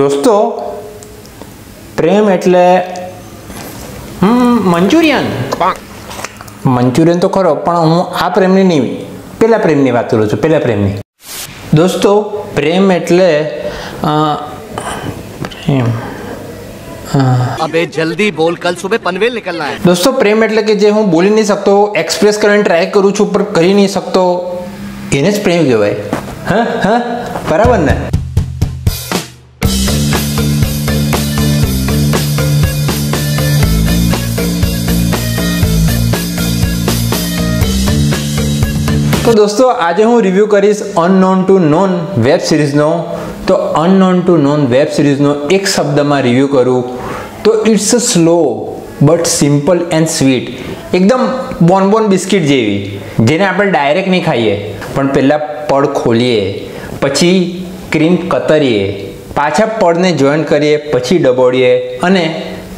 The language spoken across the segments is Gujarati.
દોસ્તો પ્રેમ એટલે મંચુરિયન. મંચુરિયન તો ખરો પણ હું આ પ્રેમની નહીં પહેલા પ્રેમની વાત કરું છું પહેલા પ્રેમની. દોસ્તો પ્રેમ એટલે પ્રેમ અબે જલ્દી બોલ કલ સુબહ પનવેલ નીકળના હે. દોસ્તો પ્રેમ એટલે કે જે હું બોલી નહીં શકતો એક્સપ્રેસ કરીને ટ્રાય કરું છું પણ કરી નહીં શકતો એને જ પ્રેમ કહેવાય. હ હ બરાબર ને? તો દોસ્તો, આજે હું રિવ્યૂ કરીશ અનનોન ટુ નોન વેબ સિરીઝનો તો અનનોન ટુ નોન વેબ સિરીઝનો એક શબ્દમાં રિવ્યૂ કરું. તો it's a slow but simple and sweet એકદમ બોનબોન બિસ્કિટ જેવી. જેને આપણે ડાયરેક્ટ નહીં ખાઈએ, પણ પહેલાં પડ ખોલીએ, પછી ક્રીમ કતરીએ, પાછા પડને જોઈન્ટ કરીએ, પછી ડબોડીએ અને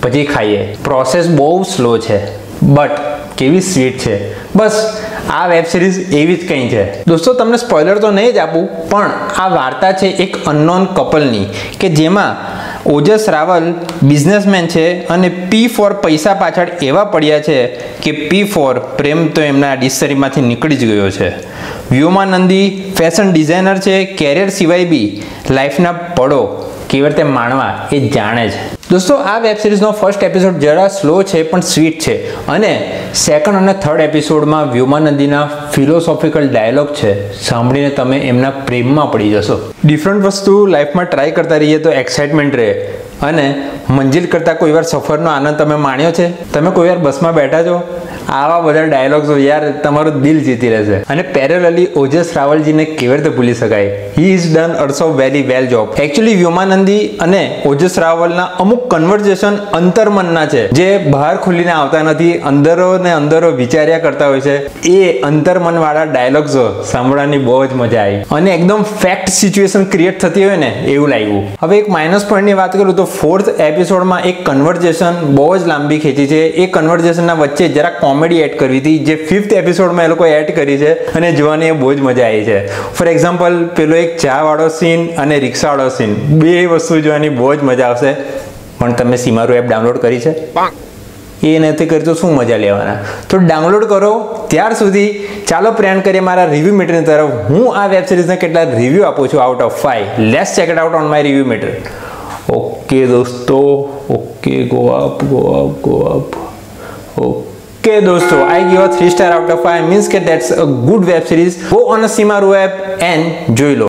પછી ખાઈએ. પ્રોસેસ બહુ સ્લો છે. બટ કેવી સ્વીટ છે? બસ, આ વેબ સિરીઝ એવી જ કંઈ છે. દોસ્તો, તમને સ્પોઇલર તો નહીં જ આપું, પણ આ વાર્તા છે એક અનનોન કપલની કે જેમાં ઓજસ રાવલ બિઝનેસમેન છે અને પી ફોર પૈસા પાછળ એવા પડ્યા છે કે પી ફોર પ્રેમ તો એમના ડિસ્ટરીમાંથી નીકળી જ ગયો છે. વ્યોમાનંદી ફેશન ડિઝાઇનર છે કેરિયર સિવાય બી લાઈફના પડો કેવી રીતે માણવા એ જાણે છે. દોસ્તો, આ વેબ સિરીઝનો ફર્સ્ટ એપિસોડ જરા સ્લો છે, પણ સ્વીટ છે. અને સેકન્ડ અને થર્ડ એપિસોડમાં વ્યોમાનંદીના ફિલોસોફિકલ ડાયલોગ છે. સાંભળીને તમે એમના પ્રેમમાં પડી જશો. ડિફરન્ટ વસ્તુ લાઈફમાં ટ્રાય કરતા રહીએ તો એક્સાઇટમેન્ટ રહે. અને મંજિલ કરતાં કોઈ વાર સફરનો આનંદ તમે માણ્યો છે? તમે કોઈ વાર બસમાં બેઠા છો? આવા બધા ડાયલોગ્સ યાર, તમારું દિલ જીતી રહેશે અને પેરેલલી ઓજસ રાવલજીને કેવી રીતે ભૂલી શકાય? He is done also very well job actually Vyomanandi અને ઓજસ રાવલના અમુક કન્વર્ઝેશન અંતર્મનના છે. જે બહાર ખુલીને આવતા નથી, અંદરો ને અંદરો વિચાર્યા કરતા હોય છે. એ અંતર્મન વાળા ડાયલોગ્સ સાંભળવાની બહુ જ મજા આવી. અને એકદમ ફેક્ટ સિચ્યુએશન ક્રિએટ થતી હોય ને, એવું લાગ્યું. હવે એક માઇનસ પોઈન્ટની વાત કરું તો ફોર્થ એપિસોડમાં એક કન્વર્ઝેશન બહુ જ લાંબી ખેંચી છે. એ કન્વર્ઝેશનના વચ્ચે જરા કોમેડી એડ કરવી હતી. જે ફિફ્થ એપિસોડમાં એ લોકો એડ કરી છે અને જોવાની બહુ જ મજા આવી છે. ફોર એક્ઝામ્પલ પેલો એક ચા વાળો સીન અને રિક્ષાવાળો સીન બે વસ્તુ જોવાની બહુ જ મજા આવશે. પણ તમે સીમારું એપ ડાઉનલોડ કરી છે? એ નથી કરી તો શું મજા લેવાના? તો ડાઉનલોડ કરો. ત્યાર સુધી ચાલો પ્રયાણ કરીએ મારા રિવ્યુ મીટરની તરફ. હું આ વેબ સિરીઝના કેટલા રિવ્યૂ આપું છું out of five let's check out on my review meter okay દોસ્તો. Okay go up go up go up okay દોસ્તો I give three star out of 5 means કે that's a good web series go on a Shemaroo app and જોઈ લો.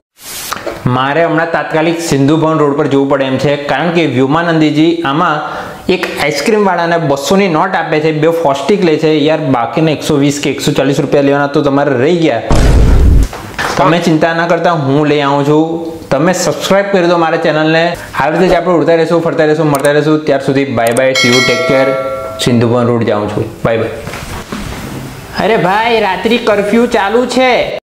મારે હમણાં તાત્કાલિક સિંધુ ભવન રોડ પર જવું પડે એમ છે, કારણ કે વ્યોમાનંદીજી આમાં એક આઈસ્ક્રીમ વાળાને બસોની નોટ આપે છે, બે ફોસ્ટિક લે છે. યાર, બાકીને એકસો વીસ કે એકસો ચાલીસ રૂપિયા લેવાના તો તમારે રહી ગયા. તમે ચિંતા ના કરતા, હું લઈ આવું છું. તમે સબસ્ક્રાઇબ કરી દો મારા ચેનલને આવી રીતે જ આપણે ઉડતા રહેશું, ફરતા રહેશું, મળતા રહેશું. ત્યાર સુધી bye bye see you take care Sindhu Bhavan road જાઉં છું. બાય બાય અરે ભાઈ રાત્રિ કરફ્યુ ચાલુ છે.